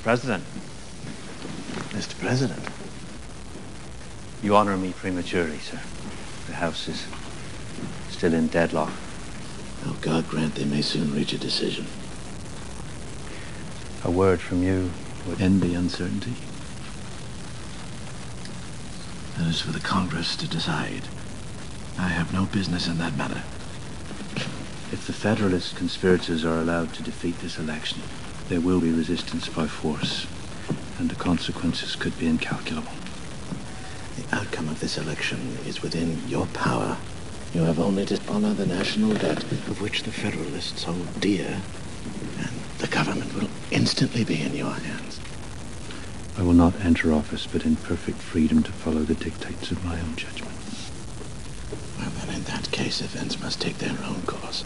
Mr. President. Mr. President. You honor me prematurely, sir. The House is still in deadlock. Oh, God grant they may soon reach a decision. A word from you would end the uncertainty. That is for the Congress to decide. I have no business in that matter. If the Federalist conspirators are allowed to defeat this election, there will be resistance by force, and the consequences could be incalculable. The outcome of this election is within your power. You have only to honor the national debt of which the Federalists hold dear, and the government will instantly be in your hands. I will not enter office, but in perfect freedom to follow the dictates of my own judgment. Well, then, in that case, events must take their own course.